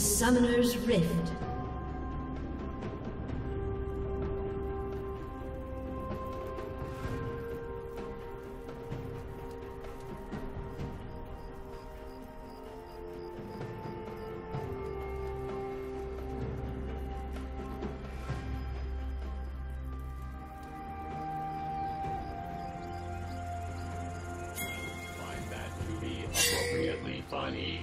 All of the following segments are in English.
To Summoner's Rift. Find that to be appropriately funny.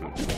Mm-hmm.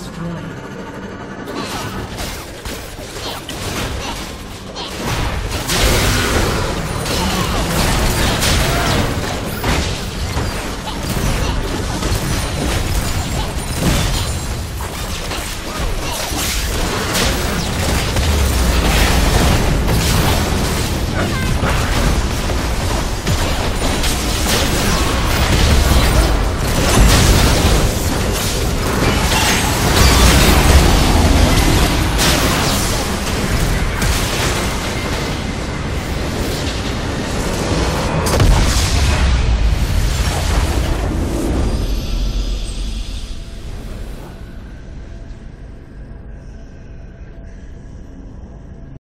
destroyed.